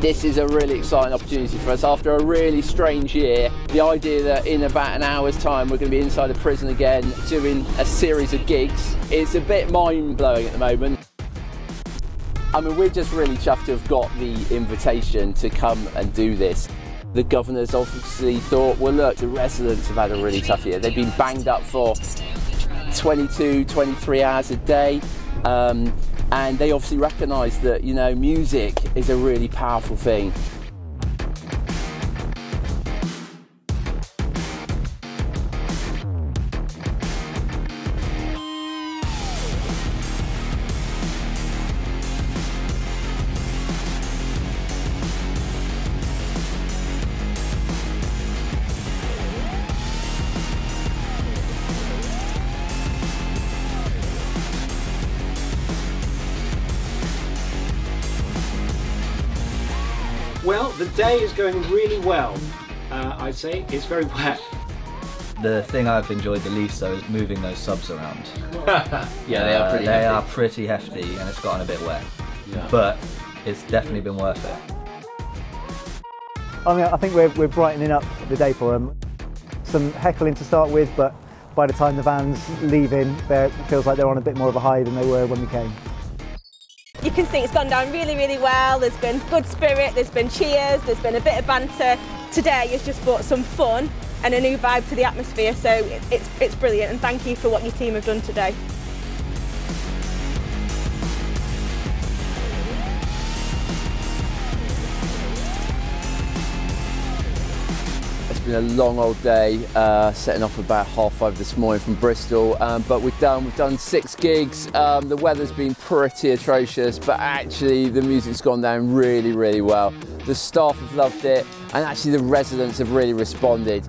This is a really exciting opportunity for us. After a really strange year, the idea that in about an hour's time we're going to be inside a prison again doing a series of gigs is a bit mind blowing at the moment. I mean, we're just really chuffed to have got the invitation to come and do this. The governors obviously thought, well, look, the residents have had a really tough year. They've been banged up for 22, 23 hours a day. Um, and they obviously recognise that you know music is a really powerful thing. Well, the day is going really well. Uh, I'd say it's very wet. The thing I've enjoyed the least though is moving those subs around. yeah, they are Uh, pretty. they hefty. are pretty hefty and it's gotten a bit wet. Yeah. But it's definitely been worth it. I mean, I think we're, we're brightening up the day for them. Some heckling to start with, but by the time the van's leaving, they're- it feels like they're on a bit more of a high than they were when we came. You can see it's gone down really, really well. There's been good spirit, there's been cheers, there's been a bit of banter. Today has just brought some fun and a new vibe to the atmosphere, so it's, it's brilliant and thank you for what your team have done today. Been a long old day, uh, setting off about half five this morning from Bristol, um, but we've done we've done six gigs. Um, the weather's been pretty atrocious, but actually the music's gone down really, really well. The staff have loved it, and actually the residents have really responded.